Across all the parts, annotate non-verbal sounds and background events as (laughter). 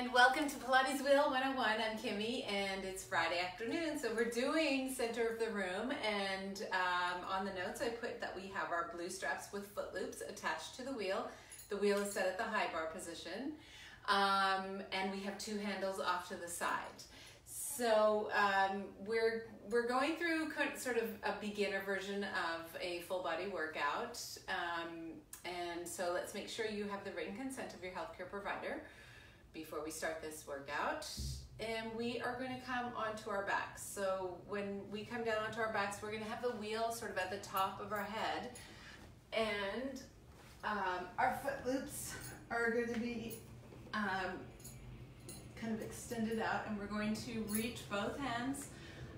and welcome to Pilates Wheel 101. I'm Kimmy and it's Friday afternoon, so we're doing center of the room and um, on the notes I put that we have our blue straps with foot loops attached to the wheel. The wheel is set at the high bar position um, and we have two handles off to the side. So um, we're, we're going through sort of a beginner version of a full body workout um, and so let's make sure you have the written consent of your healthcare provider before we start this workout. And we are going to come onto our backs. So when we come down onto our backs, we're going to have the wheel sort of at the top of our head. And um, our foot loops are going to be um, kind of extended out and we're going to reach both hands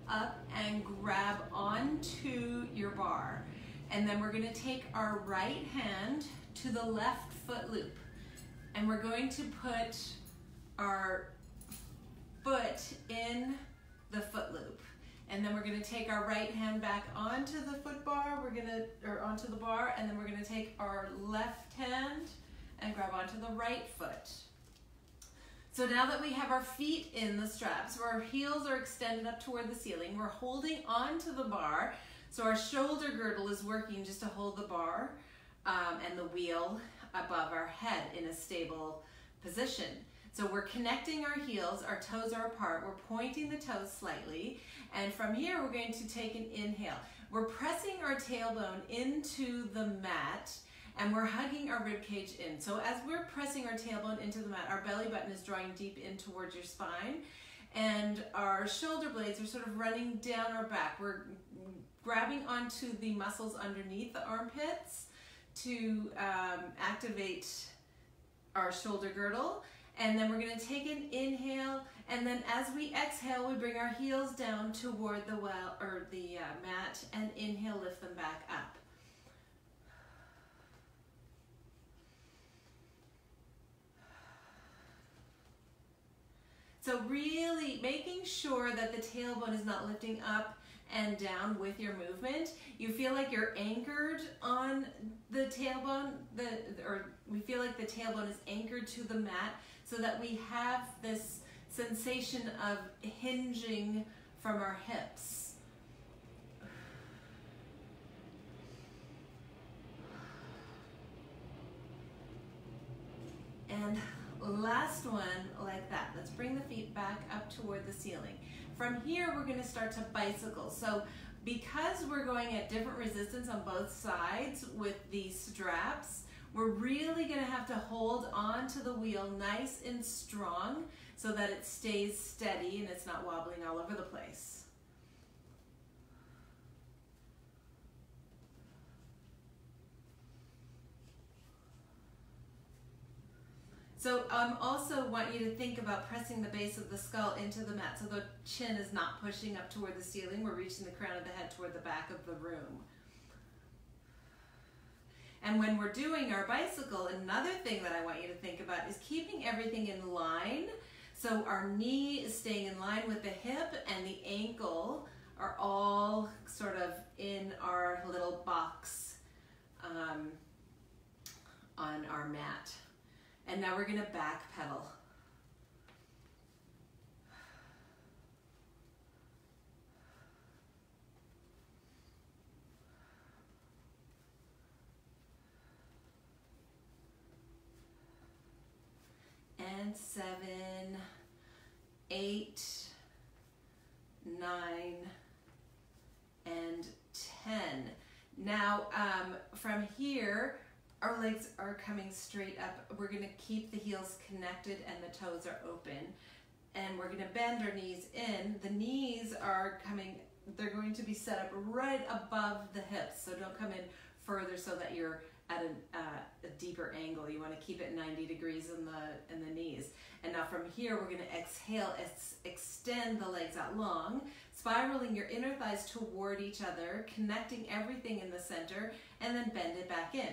up and grab onto your bar. And then we're gonna take our right hand to the left foot loop. And we're going to put our foot in the foot loop. And then we're gonna take our right hand back onto the foot bar, we're gonna, or onto the bar, and then we're gonna take our left hand and grab onto the right foot. So now that we have our feet in the straps, where our heels are extended up toward the ceiling, we're holding onto the bar. So our shoulder girdle is working just to hold the bar um, and the wheel above our head in a stable position. So we're connecting our heels, our toes are apart, we're pointing the toes slightly, and from here we're going to take an inhale. We're pressing our tailbone into the mat and we're hugging our rib cage in. So as we're pressing our tailbone into the mat, our belly button is drawing deep in towards your spine and our shoulder blades are sort of running down our back. We're grabbing onto the muscles underneath the armpits to um, activate our shoulder girdle and then we're going to take an inhale and then as we exhale we bring our heels down toward the well or the uh, mat and inhale lift them back up so really making sure that the tailbone is not lifting up and down with your movement. You feel like you're anchored on the tailbone, the or we feel like the tailbone is anchored to the mat so that we have this sensation of hinging from our hips. And last one like that. Let's bring the feet back up toward the ceiling. From here, we're gonna start to bicycle. So because we're going at different resistance on both sides with these straps, we're really gonna have to hold on to the wheel nice and strong so that it stays steady and it's not wobbling all over the place. So I um, also want you to think about pressing the base of the skull into the mat so the chin is not pushing up toward the ceiling. We're reaching the crown of the head toward the back of the room. And when we're doing our bicycle, another thing that I want you to think about is keeping everything in line. So our knee is staying in line with the hip and the ankle are all sort of in our little box um, on our mat. And now we're gonna back pedal. And seven, eight, nine, and 10. Now, um, from here, our legs are coming straight up. We're gonna keep the heels connected and the toes are open. And we're gonna bend our knees in. The knees are coming, they're going to be set up right above the hips. So don't come in further so that you're at a, uh, a deeper angle. You wanna keep it 90 degrees in the, in the knees. And now from here, we're gonna exhale, ex extend the legs out long, spiraling your inner thighs toward each other, connecting everything in the center, and then bend it back in.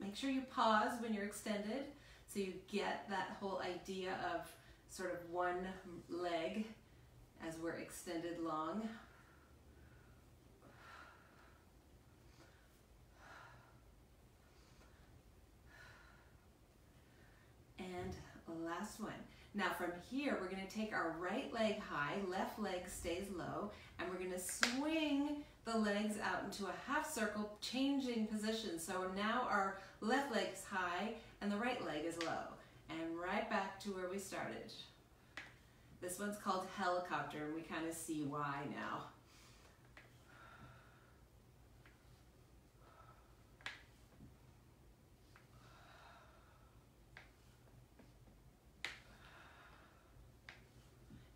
Make sure you pause when you're extended so you get that whole idea of sort of one leg as we're extended long. And last one. Now from here, we're gonna take our right leg high, left leg stays low, and we're gonna swing the legs out into a half circle, changing position. So now our left leg's high and the right leg is low. And right back to where we started. This one's called helicopter, and we kind of see why now.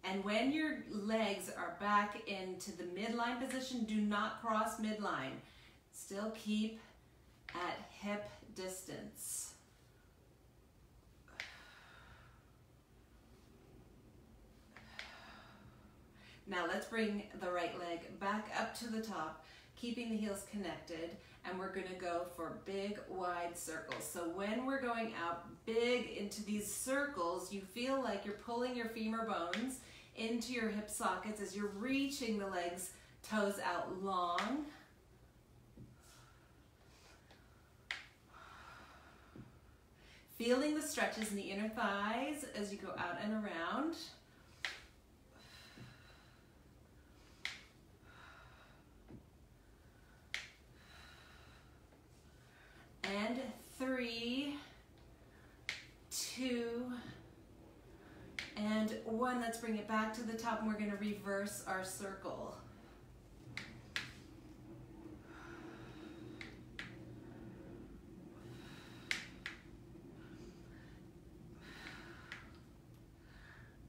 And when your legs are back into the midline position, do not cross midline. Still keep at hip distance. Now let's bring the right leg back up to the top, keeping the heels connected, and we're gonna go for big wide circles. So when we're going out big into these circles, you feel like you're pulling your femur bones into your hip sockets as you're reaching the legs, toes out long. Feeling the stretches in the inner thighs as you go out and around. And three, two, and one, let's bring it back to the top and we're gonna reverse our circle.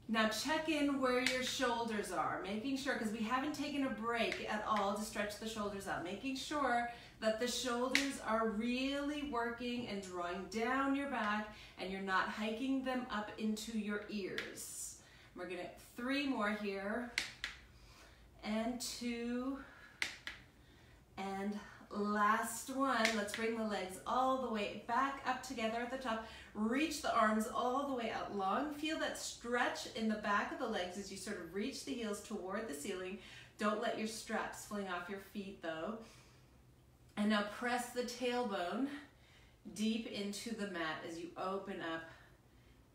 Now check in where your shoulders are, making sure, because we haven't taken a break at all to stretch the shoulders out, making sure that the shoulders are really working and drawing down your back and you're not hiking them up into your ears. We're gonna, three more here, and two, and last one. Let's bring the legs all the way back up together at the top. Reach the arms all the way out long. Feel that stretch in the back of the legs as you sort of reach the heels toward the ceiling. Don't let your straps fling off your feet though. And now press the tailbone deep into the mat as you open up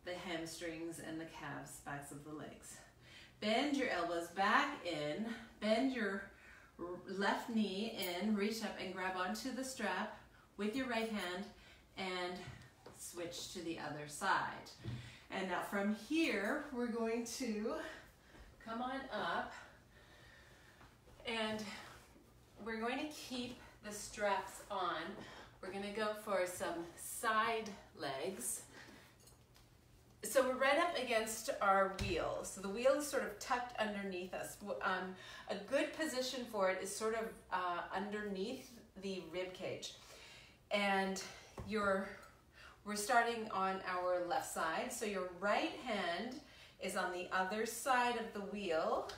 the hamstrings and the calves, backs of the legs. Bend your elbows back in, bend your left knee in, reach up and grab onto the strap with your right hand and switch to the other side. And now from here, we're going to come on up and we're going to keep the straps on. We're gonna go for some side legs. So we're right up against our wheel. So the wheel is sort of tucked underneath us. Um, a good position for it is sort of uh, underneath the rib cage. And your, we're starting on our left side. So your right hand is on the other side of the wheel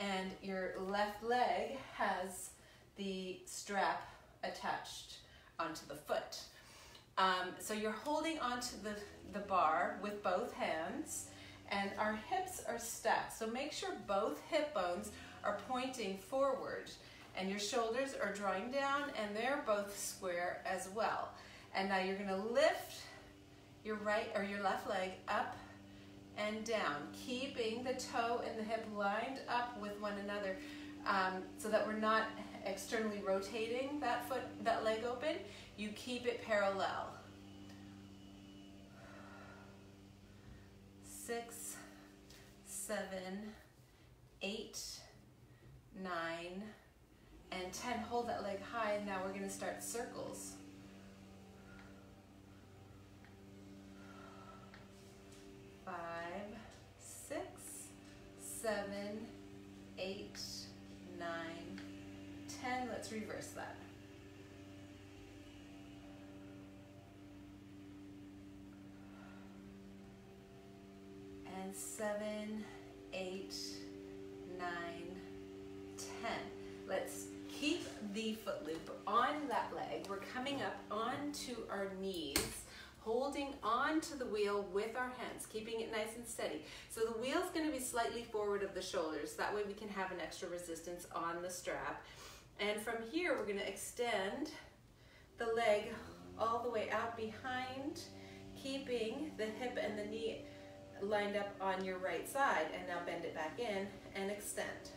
and your left leg has the strap attached onto the foot. Um, so you're holding onto the, the bar with both hands and our hips are stacked. So make sure both hip bones are pointing forward and your shoulders are drawing down and they're both square as well. And now you're gonna lift your right or your left leg up and down, keeping the toe and the hip lined up with one another um, so that we're not externally rotating that foot, that leg open, you keep it parallel. Six, seven, eight, nine, and 10. Hold that leg high, and now we're gonna start circles. Five, six, seven, eight, 10, let's reverse that. And seven, eight, nine, ten. Let's keep the foot loop on that leg. We're coming up onto our knees holding on to the wheel with our hands, keeping it nice and steady. So the wheel's gonna be slightly forward of the shoulders. That way we can have an extra resistance on the strap. And from here, we're gonna extend the leg all the way out behind, keeping the hip lined up on your right side. And now bend it back in and extend.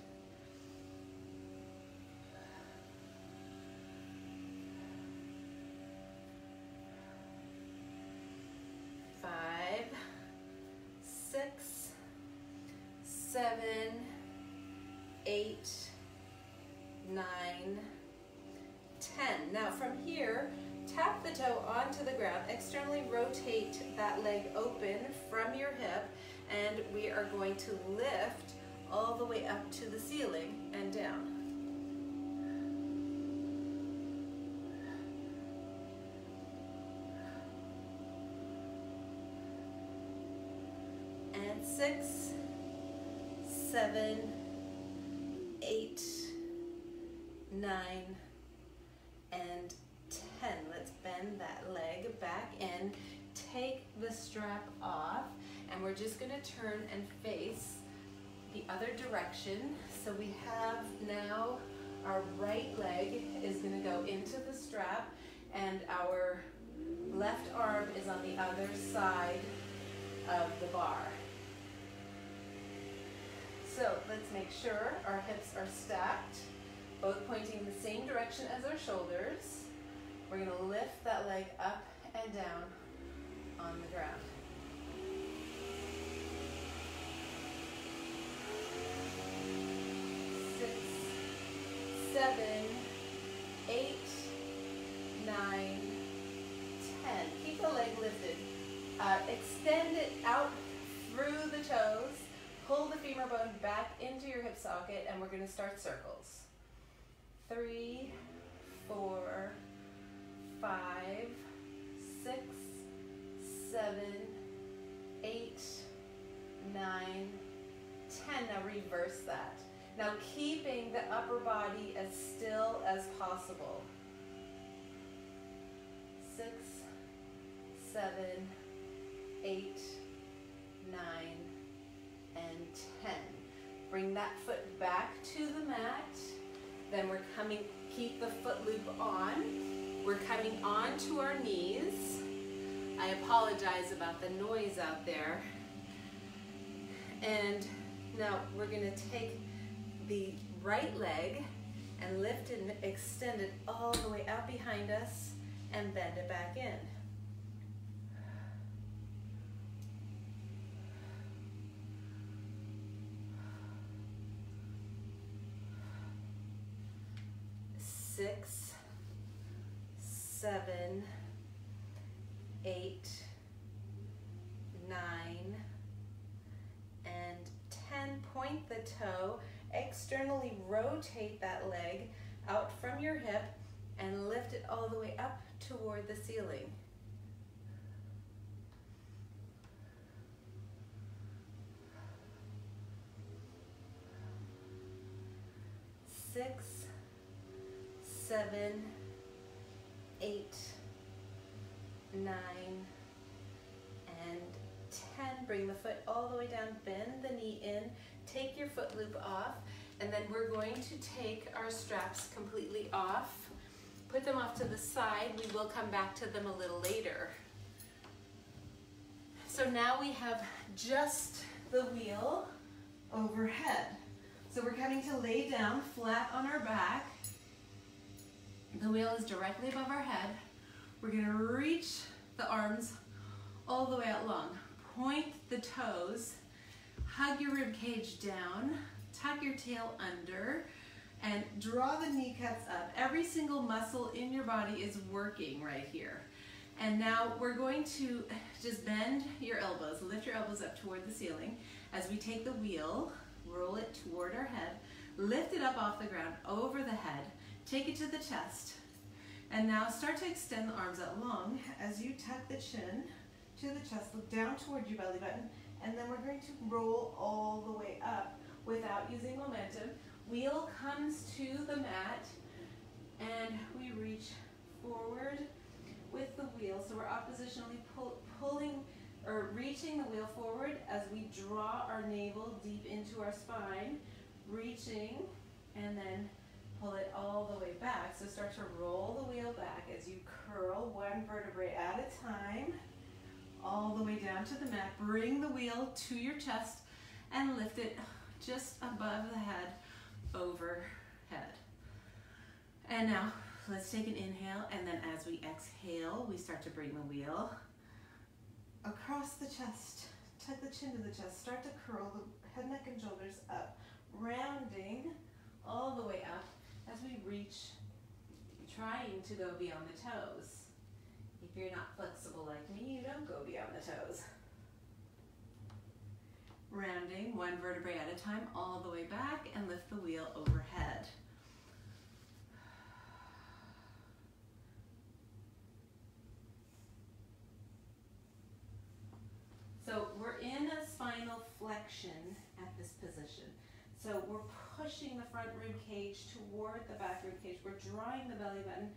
From your hip, and we are going to lift all the way up to the ceiling and down. And six, seven, eight, nine, and 10. Let's bend that leg back in, take the strap off, and we're just gonna turn and face the other direction. So we have now our right leg is gonna go into the strap and our left arm is on the other side of the bar. So let's make sure our hips are stacked, both pointing the same direction as our shoulders. We're gonna lift that leg up and down on the ground. Six, seven, eight, nine, ten. Keep the leg lifted. Uh, extend it out through the toes. Pull the femur bone back into your hip socket and we're gonna start circles. Three, four, five, six, seven, eight, nine, ten. Now reverse that. Now keeping the upper body as still as possible. Six, seven, eight, nine, and 10. Bring that foot back to the mat. Then we're coming, keep the foot loop on. We're coming onto our knees. I apologize about the noise out there. And now we're gonna take the right leg and lift and extend it all the way out behind us and bend it back in. Six, seven, eight, nine, and 10. Point the toe, externally rotate that leg out from your hip and lift it all the way up toward the ceiling. Six, seven, eight, nine, and 10. Bring the foot down, bend the knee in, take your foot loop off, and then we're going to take our straps completely off, put them off to the side. We will come back to them a little later. So now we have just the wheel overhead. So we're coming to lay down flat on our back. The wheel is directly above our head. We're gonna reach the arms all the way out long. Point the toes, hug your rib cage down, tuck your tail under, and draw the kneecaps up. Every single muscle in your body is working right here. And now we're going to just bend your elbows, lift your elbows up toward the ceiling. As we take the wheel, roll it toward our head, lift it up off the ground over the head, take it to the chest, and now start to extend the arms out long. As you tuck the chin to the chest, look down toward your belly button, and then we're going to roll all the way up without using momentum. Wheel comes to the mat, and we reach forward with the wheel. So we're oppositionally pull, pulling or reaching the wheel forward as we draw our navel deep into our spine, reaching, and then pull it all the way back. So start to roll the wheel back as you curl one vertebrae at a time. All the way down to the mat. Bring the wheel to your chest and lift it just above the head, overhead. And now let's take an inhale and then as we exhale, we start to bring the wheel across the chest. Tuck the chin to the chest. Start to curl the head, neck, and shoulders up, rounding all the way up as we reach, trying to go beyond the toes. You're not flexible like me, you don't go beyond the toes. Rounding one vertebrae at a time all the way back and lift the wheel overhead. So we're in a spinal flexion at this position. So we're pushing the front rib cage toward the back rib cage. We're drawing the belly button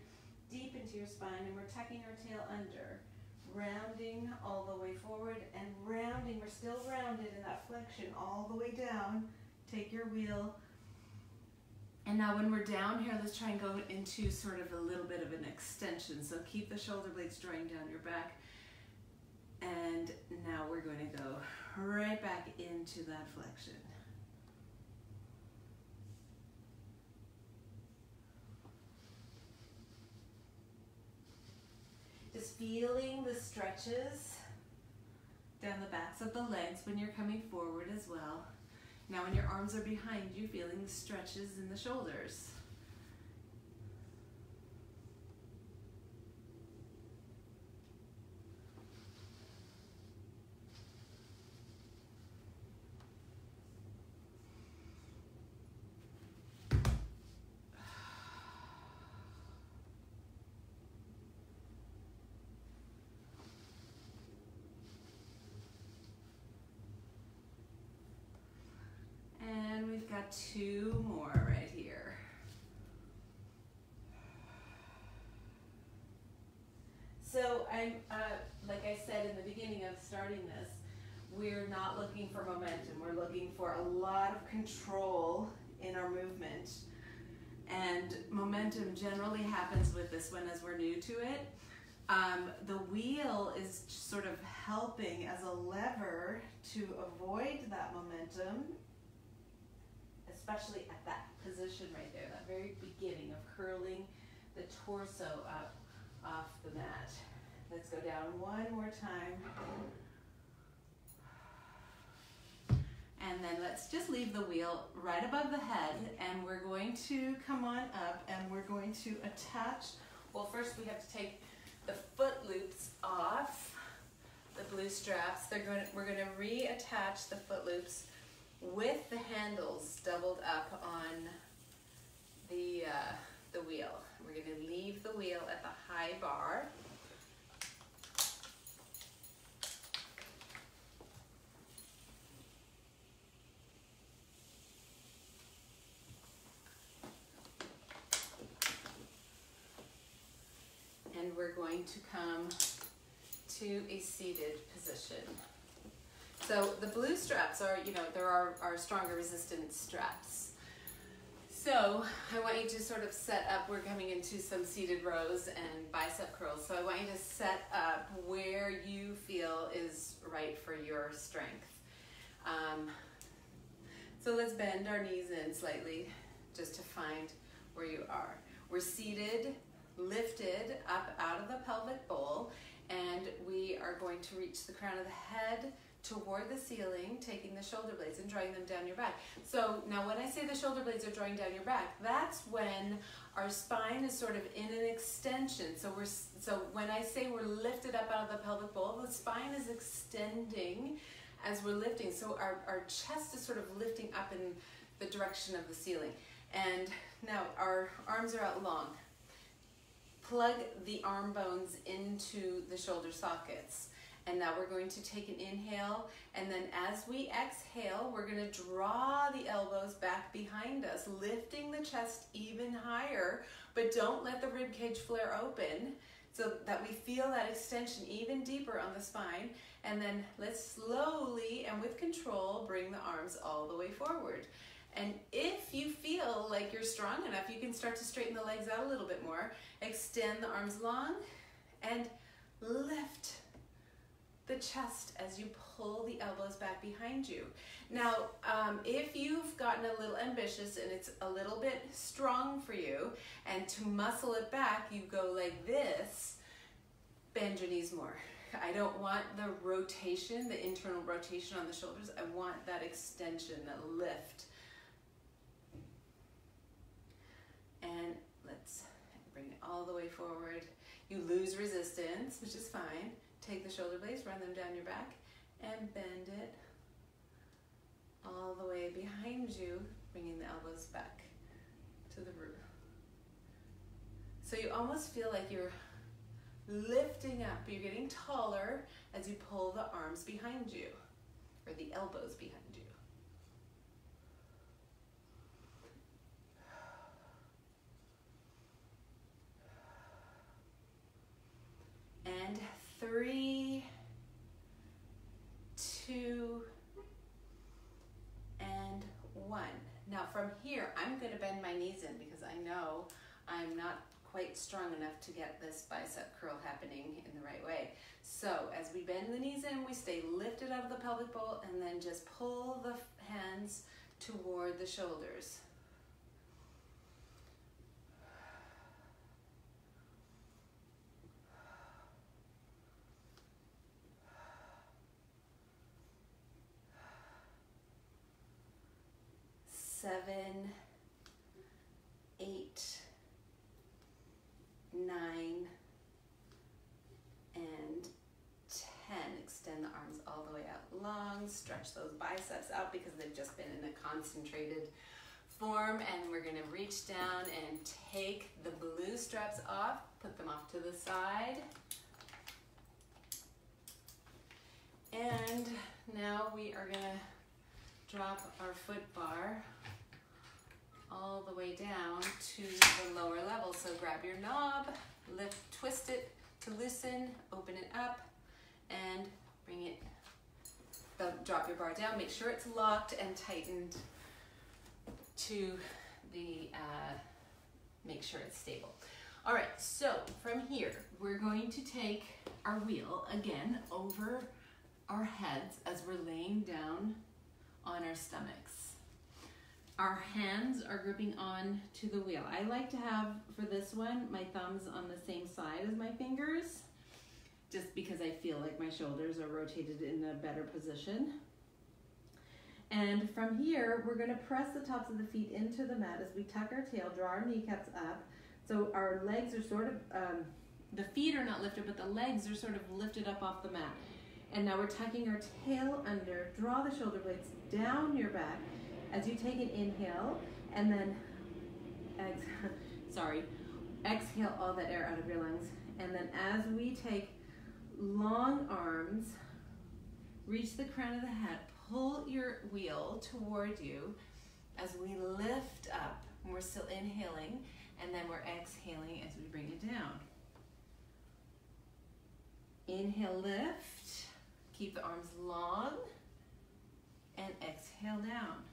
deep into your spine and we're tucking our tail under. Rounding all the way forward and rounding, we're still rounded in that flexion all the way down. Take your wheel. And now when we're down here, let's try and go into sort of a little bit of an extension. So keep the shoulder blades drawing down your back. And now we're going to go right back into that flexion. Just feeling the stretches down the backs of the legs when you're coming forward as well. Now when your arms are behind you, feeling the stretches in the shoulders. Two more right here. So I'm, uh, like I said in the beginning of starting this, we're not looking for momentum. We're looking for a lot of control in our movement. And momentum generally happens with this one as we're new to it. Um, the wheel is sort of helping as a lever to avoid that momentum especially at that position right there, that very beginning of curling the torso up off the mat. Let's go down one more time. And then let's just leave the wheel right above the head and we're going to come on up and we're going to attach, well first we have to take the foot loops off the blue straps. They're going to, we're going to reattach the foot loops with the handles doubled up on the, uh, the wheel. We're going to leave the wheel at the high bar. And we're going to come to a seated position. So the blue straps are, you know, there are, are stronger resistance straps. So I want you to sort of set up, we're coming into some seated rows and bicep curls. So I want you to set up where you feel is right for your strength. Um, so let's bend our knees in slightly just to find where you are. We're seated, lifted up out of the pelvic bowl, and we are going to reach the crown of the head, toward the ceiling, taking the shoulder blades and drawing them down your back. So now when I say the shoulder blades are drawing down your back, that's when our spine is sort of in an extension. So we're so when I say we're lifted up out of the pelvic bowl, the spine is extending as we're lifting. So our, our chest is sort of lifting up in the direction of the ceiling. And now our arms are out long. Plug the arm bones into the shoulder sockets. And now we're going to take an inhale, and then as we exhale, we're going to draw the elbows back behind us, lifting the chest even higher, but don't let the rib cage flare open so that we feel that extension even deeper on the spine. And then let's slowly and with control bring the arms all the way forward. And if you feel like you're strong enough, you can start to straighten the legs out a little bit more. Extend the arms long and lift the chest as you pull the elbows back behind you. Now, um, if you've gotten a little ambitious and it's a little bit strong for you, and to muscle it back, you go like this, bend your knees more. I don't want the rotation, the internal rotation on the shoulders. I want that extension, that lift. And let's bring it all the way forward. You lose resistance, which is fine. Take the shoulder blades, run them down your back, and bend it all the way behind you, bringing the elbows back to the root. So you almost feel like you're lifting up. You're getting taller as you pull the arms behind you, or the elbows behind you. And three, two, and one. Now from here, I'm gonna bend my knees in because I know I'm not quite strong enough to get this bicep curl happening in the right way. So as we bend the knees in, we stay lifted out of the pelvic bowl and then just pull the hands toward the shoulders. Seven, eight, nine, and 10. Extend the arms all the way out long. Stretch those biceps out because they've just been in a concentrated form. And we're gonna reach down and take the blue straps off, put them off to the side. And now we are gonna drop our foot bar all the way down to the lower level. So grab your knob, lift, twist it to loosen, open it up, and bring it, drop your bar down. Make sure it's locked and tightened to the, uh, make sure it's stable. All right, so from here, we're going to take our wheel again over our heads as we're laying down on our stomachs our hands are gripping on to the wheel. I like to have, for this one, my thumbs on the same side as my fingers, just because I feel like my shoulders are rotated in a better position. And from here, we're gonna press the tops of the feet into the mat as we tuck our tail, draw our kneecaps up. So our legs are sort of, um, the feet are not lifted, but the legs are sort of lifted up off the mat. And now we're tucking our tail under, draw the shoulder blades down your back, as you take an inhale and then, ex (laughs) sorry, exhale all that air out of your lungs. And then as we take long arms, reach the crown of the head, pull your wheel toward you as we lift up. We're still inhaling and then we're exhaling as we bring it down. Inhale, lift. Keep the arms long and exhale down.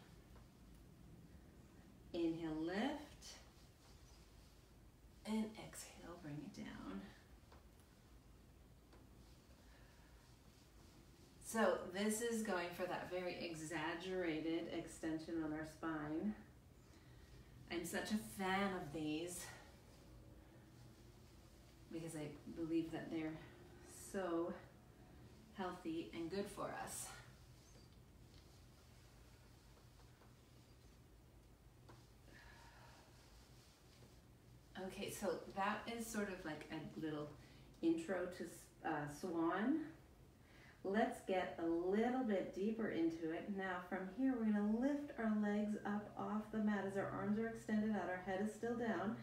Inhale, lift. And exhale, bring it down. So this is going for that very exaggerated extension on our spine. I'm such a fan of these because I believe that they're so healthy and good for us. Okay, so that is sort of like a little intro to uh, Swan. Let's get a little bit deeper into it. Now from here, we're gonna lift our legs up off the mat as our arms are extended out, our head is still down.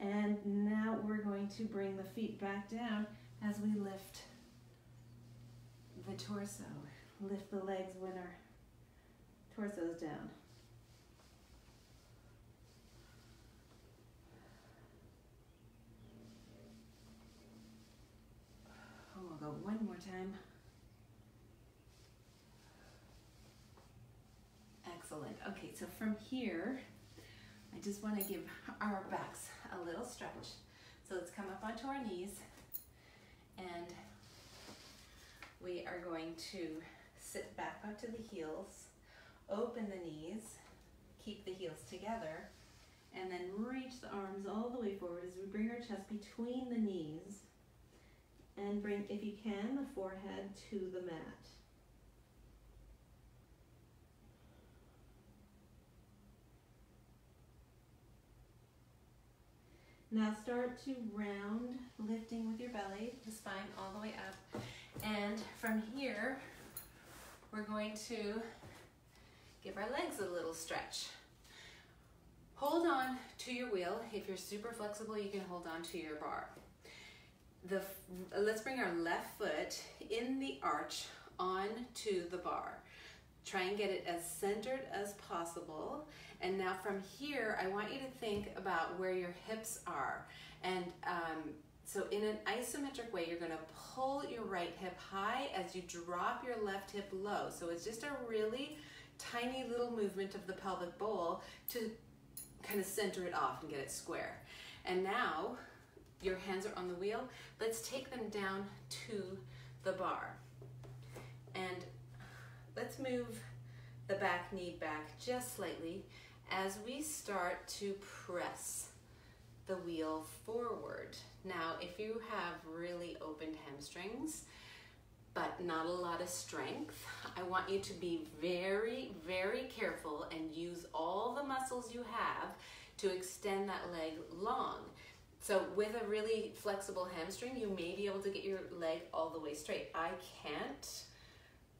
And now we're going to bring the feet back down as we lift the torso. Lift the legs when our torso is down. Oh, go one more time. Excellent. Okay, so from here, I just want to give our backs a little stretch. So let's come up onto our knees and we are going to sit back onto the heels, open the knees, keep the heels together, and then reach the arms all the way forward as we bring our chest between the knees and bring, if you can, the forehead to the mat. Now start to round, lifting with your belly, the spine all the way up. And from here, we're going to give our legs a little stretch. Hold on to your wheel. If you're super flexible, you can hold on to your bar. The, let's bring our left foot in the arch onto the bar. Try and get it as centered as possible. And now from here, I want you to think about where your hips are. And um, so in an isometric way, you're gonna pull your right hip high as you drop your left hip low. So it's just a really tiny little movement of the pelvic bowl to kind of center it off and get it square. And now your hands are on the wheel. Let's take them down to the bar. And let's move the back knee back just slightly as we start to press the wheel forward. Now, if you have really opened hamstrings, but not a lot of strength, I want you to be very, very careful and use all the muscles you have to extend that leg long. So with a really flexible hamstring, you may be able to get your leg all the way straight. I can't,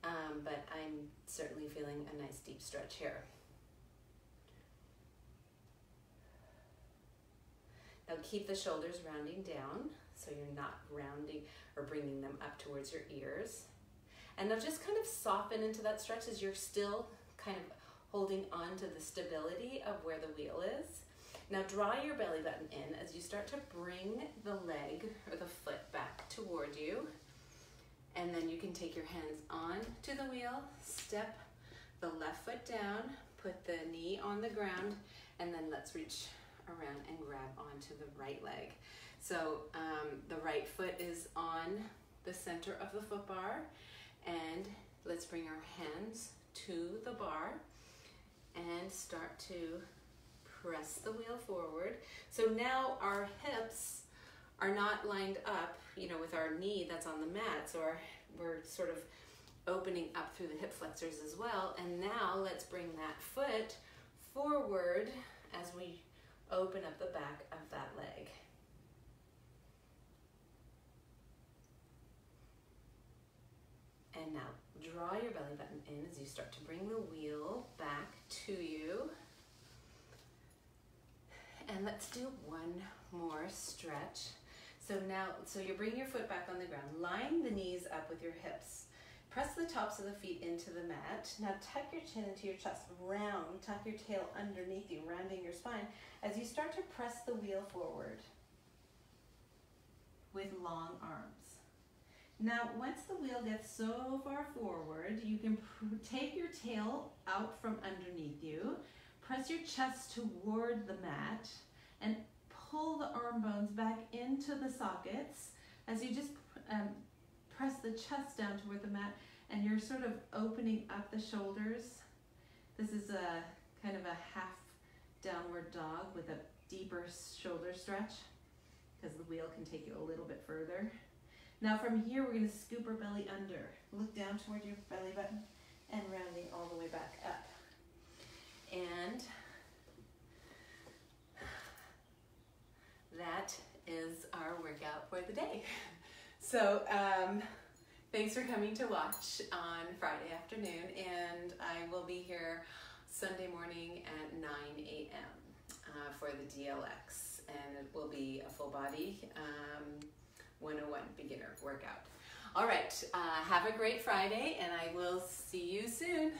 um, but I'm certainly feeling a nice deep stretch here. Now keep the shoulders rounding down so you're not rounding or bringing them up towards your ears. And now just kind of soften into that stretch as you're still kind of holding on to the stability of where the wheel is. Now draw your belly button in as you start to bring the leg or the foot back toward you. And then you can take your hands on to the wheel, step the left foot down, put the knee on the ground, and then let's reach around and grab onto the right leg. So um, the right foot is on the center of the foot bar and let's bring our hands to the bar and start to press the wheel forward. So now our hips are not lined up, you know, with our knee that's on the mat. So our, we're sort of opening up through the hip flexors as well. And now let's bring that foot forward as we open up the back of that leg. And now draw your belly button in as you start to bring the wheel back to you. And let's do one more stretch. So now, so you bring your foot back on the ground, line the knees up with your hips. Press the tops of the feet into the mat. Now tuck your chin into your chest, round, tuck your tail underneath you, rounding your spine as you start to press the wheel forward with long arms. Now, once the wheel gets so far forward, you can take your tail out from underneath you, press your chest toward the mat, and pull the arm bones back into the sockets as you just um, press the chest down toward the mat and you're sort of opening up the shoulders. This is a kind of a half downward dog with a deeper shoulder stretch because the wheel can take you a little bit further. Now from here, we're gonna scoop our belly under. Look down toward your belly button and rounding all the way back up. And that is our workout for the day. (laughs) So um, thanks for coming to watch on Friday afternoon and I will be here Sunday morning at 9 a.m. Uh, for the DLX and it will be a full body um, 101 beginner workout. All right, uh, have a great Friday and I will see you soon.